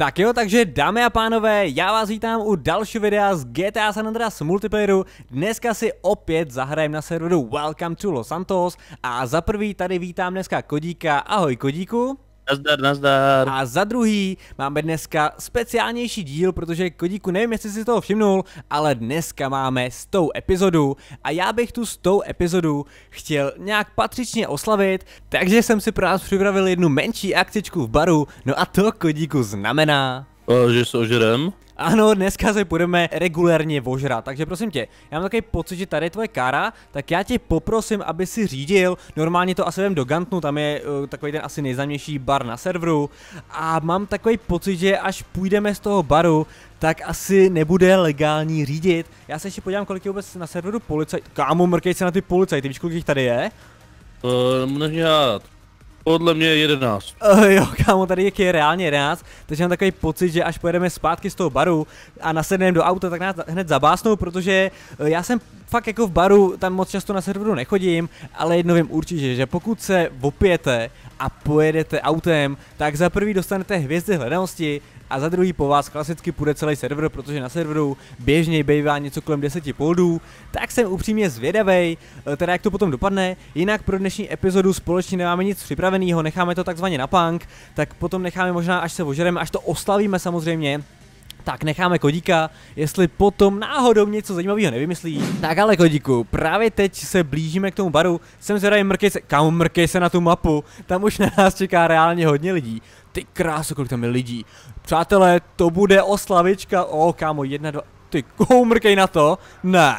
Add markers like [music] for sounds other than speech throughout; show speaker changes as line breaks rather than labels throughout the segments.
Tak jo, takže dámy a pánové, já vás vítám u dalšího videa z GTA San Andreas multiplayeru. Dneska si opět zahrajeme na serveru Welcome to Los Santos a za prvý tady vítám dneska Kodíka. Ahoj Kodíku.
Nazdar, nazdar.
A za druhý máme dneska speciálnější díl, protože Kodíku nevím, jestli si toho všimnul, ale dneska máme s tou epizodu a já bych tu s tou epizodu chtěl nějak patřičně oslavit, takže jsem si pro vás připravil jednu menší akcičku v baru, no a to Kodíku znamená...
O, že se ožerem?
Ano, dneska se budeme regulérně vožrat, takže prosím tě, já mám takový pocit, že tady je tvoje kára, tak já tě poprosím, aby si řídil, normálně to asi vem do Gantnu, tam je uh, takový ten asi nejznámější bar na serveru a mám takový pocit, že až půjdeme z toho baru, tak asi nebude legální řídit. Já se ještě podívám, kolik je vůbec na serveru policajt. Kámo, mrkej se na ty policajty, víš, kolik jich tady je?
Uh, podle mě 11.
Uh, jo, kámo, tady je reálně 11, takže mám takový pocit, že až pojedeme zpátky z toho baru a nasedneme do auta, tak nás hned zabásnou, protože uh, já jsem fakt jako v baru, tam moc často na serveru nechodím, ale jedno vím určitě, že pokud se opijete a pojedete autem, tak za prvý dostanete hvězdy hledanosti a za druhý po vás klasicky půjde celý server, protože na serveru běžně bývá něco kolem 10 poldů, tak jsem upřímně zvědavej, eh, teda jak to potom dopadne, jinak pro dnešní epizodu společně nemáme nic připraveného, necháme to takzvaně na punk, tak potom necháme možná až se ožereme, až to oslavíme samozřejmě, tak necháme Kodíka, jestli potom náhodou něco zajímavého nevymyslí. Tak ale Kodíku, právě teď se blížíme k tomu baru, jsem zvědavý mrkej se, kam mrkej se na tu mapu, tam už na nás čeká reálně hodně lidí. Ty krásu, kolik tam je lidí. Přátelé, to bude oslavička, o kámo, jedna, dva, ty mrkej na to, ne.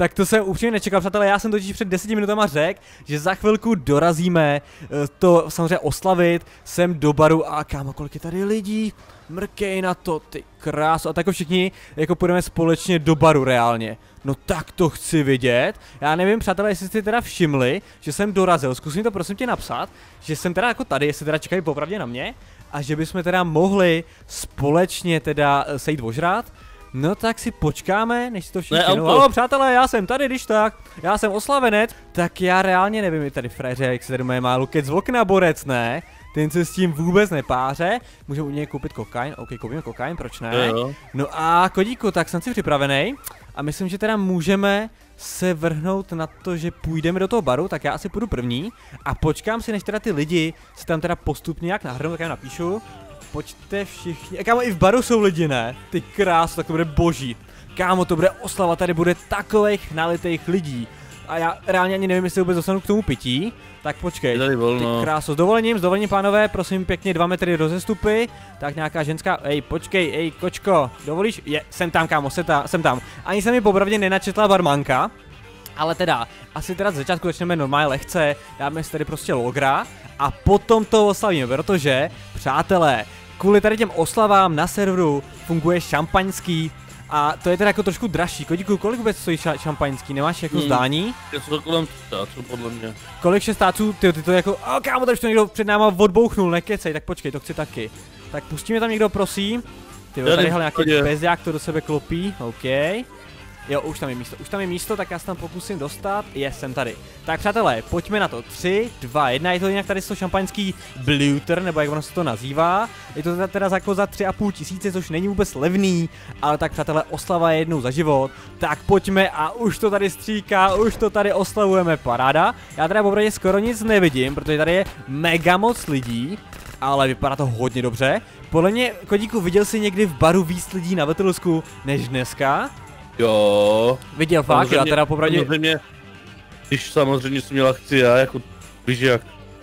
Tak to jsem upřímně nečekal, přátelé, já jsem totiž před deseti minutama řekl, že za chvilku dorazíme eh, to samozřejmě oslavit sem do baru a kámo, kolik je tady lidí, mrkej na to, ty krásu, a tak všichni jako půjdeme společně do baru reálně. No tak to chci vidět. Já nevím, přátelé, jestli jste teda všimli, že jsem dorazil. Zkusím to prosím tě napsat, že jsem teda jako tady, jestli teda čekají popravdě na mě. A že bychom teda mohli společně teda eh, sejít ožrát. No tak si počkáme, než si to všichni... No, no, přátelé, já jsem tady, když tak. Já jsem oslavenec. Tak já reálně nevím, je tady fréře, jak se tady moje má lukec z okna borec, ne? ten se s tím vůbec nepáře. Můžeme u něj koupit kokain, ok, koupíme kokain, proč ne? Jo. No a kodíku, tak jsem si připravený a myslím, že teda můžeme se vrhnout na to, že půjdeme do toho baru, tak já asi půjdu první a počkám si, než teda ty lidi se tam teda postupně jak nahrnou, tak já napíšu. Pojďte všichni, a kámo, i v baru jsou lidi, ne? Ty krás, tak to bude boží. Kámo, to bude oslava, tady bude takových nalitých lidí. A já reálně ani nevím, jestli vůbec dostanu k tomu pití, tak počkej.
Tady volno.
Ty kráso, s dovolením, s dovolením pánové, prosím pěkně dva metry rozestupy. Tak nějaká ženská, ej, počkej, ej, kočko, dovolíš? Je, jsem tam, kámo, jsem, ta, jsem tam. Ani se mi popravdě nenačetla barmanka. Ale teda, asi teda z začátku začneme normálně lehce, dáme si tady prostě logra a potom to oslavíme, protože, přátelé, kvůli tady těm oslavám na serveru funguje šampaňský a to je teda jako trošku dražší. Kodíku, kolik vůbec stojí ša šampaňský? Nemáš jako hmm. zdání?
Je to kolem stáců, podle mě.
Kolik šestáců? Ty, ty to jako, o kámo, tady už to někdo před náma odbouchnul, nekecej, tak počkej, to chci taky. Tak pustíme tam někdo, prosím. Ty tady nějaký bezďák to do sebe klopí, OK. Jo, už tam je místo, už tam je místo, tak já se tam pokusím dostat. Je, jsem tady. Tak přátelé, pojďme na to. 3, 2, 1, je to jinak tady to šampaňský Bluter, nebo jak ono se to nazývá. Je to teda jako za 3,5 tisíce, což není vůbec levný, ale tak přátelé, oslava je jednou za život. Tak pojďme a už to tady stříká, už to tady oslavujeme, paráda. Já teda opravdu skoro nic nevidím, protože tady je mega moc lidí ale vypadá to hodně dobře. Podle mě, Kodíku, viděl jsi někdy v baru víc lidí na Vetelusku než dneska?
Jo.
Viděl fakt, já teda popravdě...
Samozřejmě, když samozřejmě jsem měla chci já, jako víš jak.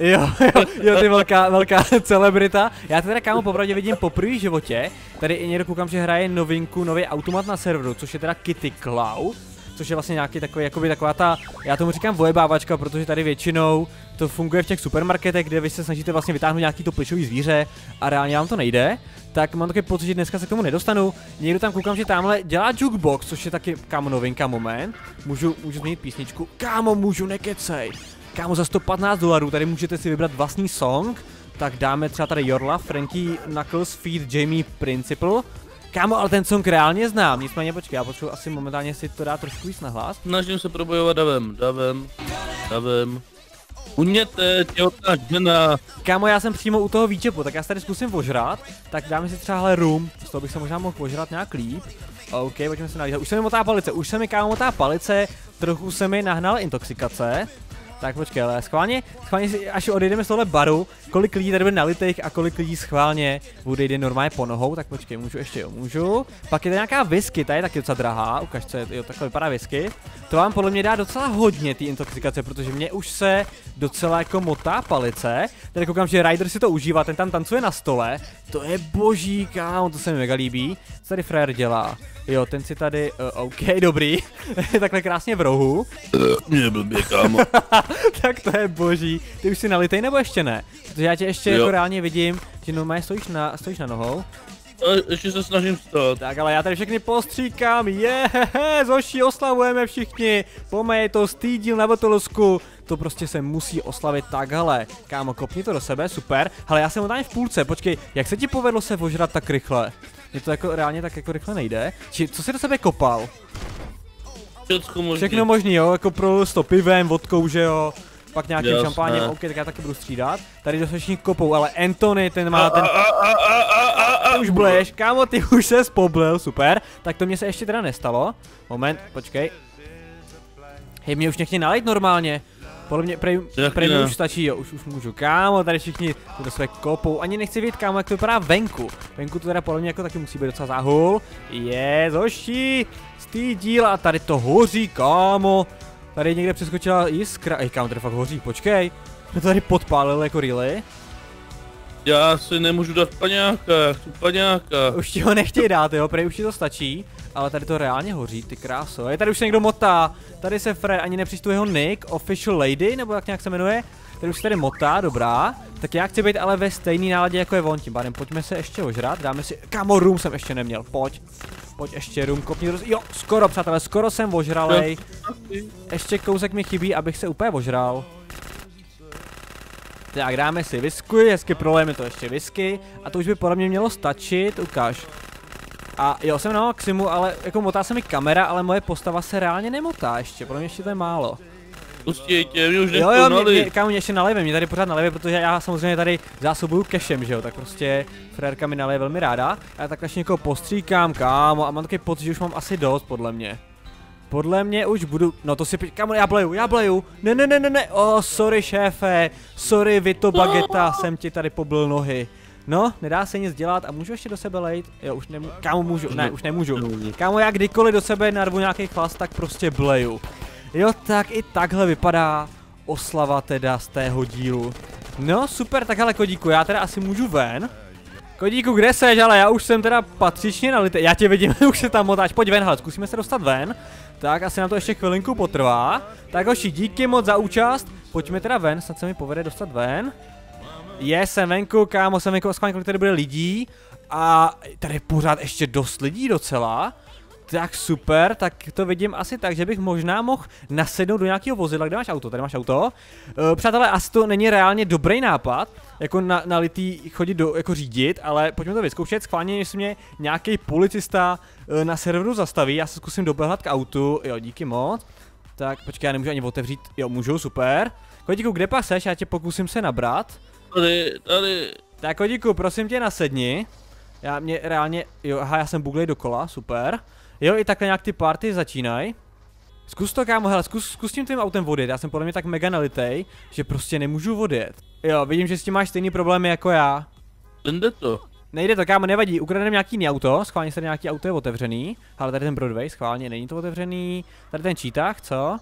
Jo, jo, jo, ty velká, velká [laughs] celebrita. Já teda kámo popravdě vidím po první životě. Tady i někdo koukám, že hraje novinku, nový automat na serveru, což je teda Kitty Cloud což je vlastně nějaký takový, jakoby taková ta, já tomu říkám vojebávačka, protože tady většinou to funguje v těch supermarketech, kde vy se snažíte vlastně vytáhnout nějaký to plišový zvíře a reálně vám to nejde, tak mám takový pocit, že dneska se k tomu nedostanu. Někdo tam koukám, že tamhle dělá jukebox, což je taky kámo novinka moment. Můžu, můžu změnit písničku. Kámo, můžu, nekecej. Kámo, za 115 dolarů tady můžete si vybrat vlastní song. Tak dáme třeba tady Jorla, Frankie Knuckles Feed Jamie Principle. Kámo, ale ten song reálně znám, nicméně počkej, já potřebuji asi momentálně si to dát trošku víc na hlas.
Snažím se probojovat davem, davem, davem. U mě teď těhotná žena.
Kámo, já jsem přímo u toho výčepu, tak já se tady zkusím ožrat. Tak dáme si třeba hele rum, z toho bych se možná mohl požrat nějak líp. OK, pojďme se najít. Už se mi motá palice, už se mi kámo motá palice, trochu se mi nahnal intoxikace. Tak počkej, ale schválně, schválně si, až odejdeme z tohle baru, kolik lidí tady bude nalitých a kolik lidí schválně bude jde normálně po nohou, tak počkej, můžu ještě, jo, můžu. Pak je to nějaká whisky, ta je taky docela drahá, ukaž co je, jo, takhle vypadá whisky. To vám podle mě dá docela hodně ty intoxikace, protože mě už se docela jako motá palice. Tady koukám, že Ryder si to užívá, ten tam tancuje na stole. To je boží, kámo, to se mi mega líbí. Co tady Frér dělá? Jo, ten si tady, uh, OK, dobrý. [laughs] Takhle krásně v rohu.
Mě blbě, kámo. [laughs]
tak to je boží. Ty už si nalitej nebo ještě ne? Protože já tě ještě jo. jako reálně vidím, že normálně stojíš na, stojíš na nohou.
A ještě se snažím stát.
Tak ale já tady všechny postříkám, je, Zoši, oslavujeme všichni, pomej to, stýdil na botolsku, to prostě se musí oslavit takhle. Kámo, kopni to do sebe, super, ale já jsem tam v půlce, počkej, jak se ti povedlo se ožrat tak rychle? Mně to jako reálně tak jako rychle nejde. Či, co jsi do sebe kopal?
Všechno možný.
Všechno možný, jo, jako pro to pivem, vodkou, že jo. Pak nějakým
Jasné.
šampáněm, ok, tak já taky budu střídat. Tady dostatečně kopou, ale Anthony, ten má ten... Ty už bleješ, kámo, ty už se spoblil, super. Tak to mě se ještě teda nestalo. Moment, počkej. Hej, mě už nechtějí nalejt normálně. Podle mě, prej, prej mi už stačí, jo, už, už můžu. Kámo, tady všichni do své kopou. Ani nechci vidět, kámo, jak to vypadá venku. Venku to teda podle mě jako taky musí být docela záhul. Je, zoši, stý díl a tady to hoří, kámo. Tady někde přeskočila jiskra. Ej, kámo, tady fakt hoří, počkej. Jsme to tady podpálili jako really.
Já si nemůžu dát paňáka, já chci paňáka.
Už ti ho nechtějí dát, jo, prej už ti to stačí. Ale tady to reálně hoří, ty kráso. Je tady už se někdo motá. Tady se Fred ani nepřičtuje jeho nick, official lady, nebo jak nějak se jmenuje. Tady už se tady motá, dobrá. Tak já chci být ale ve stejný náladě jako je on, tím pádem pojďme se ještě ožrat, dáme si, kamo room jsem ještě neměl, pojď. Pojď ještě room, kopni roz... Jo, skoro přátelé, skoro jsem ožralej. Ještě kousek mi chybí, abych se úplně ožral. Tak dáme si whisky, hezky prolejeme to ještě whisky a to už by podle mě mělo stačit, ukáž. A jo, jsem na maximu, ale jako motá se mi kamera, ale moje postava se reálně nemotá ještě, podle mě ještě to je málo.
Pustí tě, mě už
Jo, jo, mě, mě, kámo, mě ještě nalejeme, mě tady pořád nalejeme, protože já samozřejmě tady zásobuju cashem, že jo, tak prostě frérka mi naleje velmi ráda. Já tak ještě někoho postříkám, kámo, a mám takový pocit, že už mám asi dost, podle mě. Podle mě už budu, no to si, kámo, já bleju, já bleju, ne, ne, ne, ne, ne, oh, sorry šéfe, sorry Vito Bageta, jsem ti tady pobil nohy. No, nedá se nic dělat a můžu ještě do sebe lejt? Jo, už nemůžu, kámo můžu, ne, už nemůžu. Kámo, já kdykoliv do sebe narvu nějaký chlast, tak prostě bleju. Jo, tak i takhle vypadá oslava teda z tého dílu. No, super, tak hele kodíku, já teda asi můžu ven. Kodíku, kde seš, ale já už jsem teda patřičně nalitý, já tě vidím, [laughs] už se tam motáš, pojď ven, hele, zkusíme se dostat ven. Tak, asi nám to ještě chvilinku potrvá. Tak hoši, díky moc za účast, pojďme teda ven, snad se mi povede dostat ven. Je, jsem venku, kámo, jsem venku, schválně, kolik tady bude lidí. A tady je pořád ještě dost lidí docela. Tak super, tak to vidím asi tak, že bych možná mohl nasednout do nějakého vozidla. Kde máš auto? Tady máš auto. Uh, přátelé, asi to není reálně dobrý nápad, jako na, na litý chodit do, jako řídit, ale pojďme to vyzkoušet. Schválně, jestli mě nějaký policista uh, na serveru zastaví, já se zkusím doběhat k autu. Jo, díky moc. Tak, počkej, já nemůžu ani otevřít. Jo, můžu, super. Kodíku, kde pak seš? Já tě pokusím se nabrat.
Tady, tady.
Tak Kodíku, prosím tě nasedni. Já mě reálně, jo, aha, já jsem buglej dokola, super. Jo, i takhle nějak ty party začínají. Zkus to, kámo, hele, zkus, zkus tím tvým autem odjet, já jsem podle mě tak mega nalitej, že prostě nemůžu odjet. Jo, vidím, že s tím máš stejný problémy jako já.
Jde to.
Nejde to, kámo, nevadí, ukradneme nějaký jiný auto, schválně se nějaký auto je otevřený. Ale tady ten Broadway, schválně, není to otevřený. Tady ten čítách, co?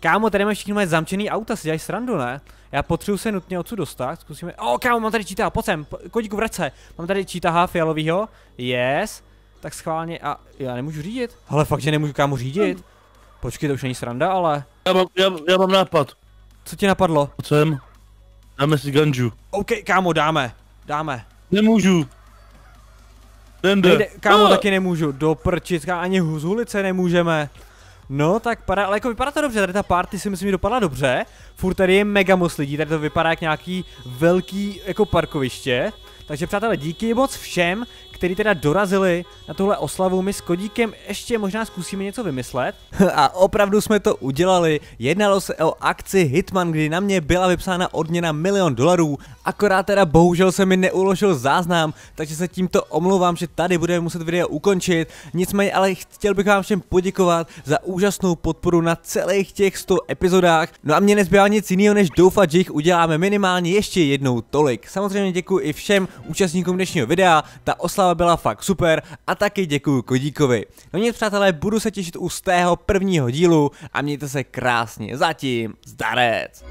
Kámo, tady máme všichni moje zamčený auta, si dělají srandu, ne? Já potřebuji se nutně odsud dostat, zkusíme. O, kámo, mám tady čítaha, pojď sem, kodíku, vrať se. Mám tady čítaha fialovýho, yes. Tak schválně, a já nemůžu řídit. Ale fakt, že nemůžu kámo řídit. Počkej, to už není sranda, ale.
Já mám, já, já mám nápad.
Co ti napadlo?
Pojď sem. Dáme si ganžu.
OK, kámo, dáme, dáme.
Nemůžu. Nende.
Nejde, kámo,
Ah!
taky nemůžu, do prčic, ani z ulice nemůžeme. No, tak padá, ale jako vypadá to dobře, tady ta party si myslím, že dopadla dobře. Furt tady je mega moc lidí, tady to vypadá jak nějaký velký jako parkoviště. Takže přátelé, díky moc všem, který teda dorazili na tuhle oslavu. My s Kodíkem ještě možná zkusíme něco vymyslet. [laughs] A opravdu jsme to udělali. Jednalo se o akci Hitman, kdy na mě byla vypsána odměna milion dolarů. Akorát teda bohužel se mi neuložil záznam, takže se tímto omlouvám, že tady budeme muset video ukončit. Nicméně ale chtěl bych vám všem poděkovat za úžasnou podporu na celých těch 100 epizodách. No a mě nezbývá nic jiného, než doufat, že jich uděláme minimálně ještě jednou tolik. Samozřejmě děkuji i všem účastníkům dnešního videa, ta oslava byla fakt super a taky děkuji Kodíkovi. No nic přátelé, budu se těšit u z tého prvního dílu a mějte se krásně. Zatím zdarec!